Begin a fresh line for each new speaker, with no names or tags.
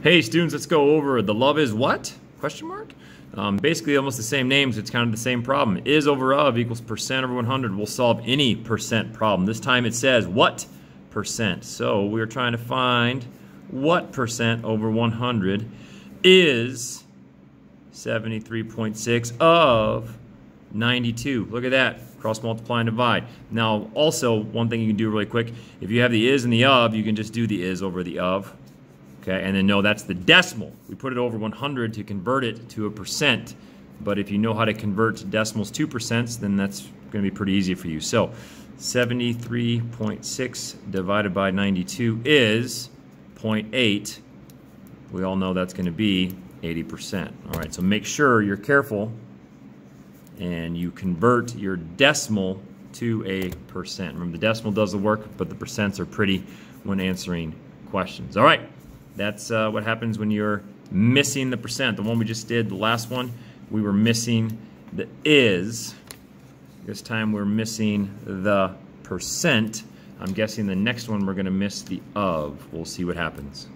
Hey students, let's go over the love is what? Question mark? Um, basically almost the same names, it's kind of the same problem. Is over of equals percent over 100 will solve any percent problem. This time it says what percent. So we're trying to find what percent over 100 is 73.6 of 92. Look at that. Cross multiply and divide. Now, also, one thing you can do really quick, if you have the is and the of, you can just do the is over the of. Okay, and then no, that's the decimal. We put it over 100 to convert it to a percent. But if you know how to convert decimals to percents, then that's going to be pretty easy for you. So 73.6 divided by 92 is 0.8. We all know that's going to be 80%. All right, so make sure you're careful and you convert your decimal to a percent. Remember, the decimal does the work, but the percents are pretty when answering questions. All right, that's uh, what happens when you're missing the percent. The one we just did, the last one, we were missing the is. This time we're missing the percent. I'm guessing the next one we're going to miss the of. We'll see what happens.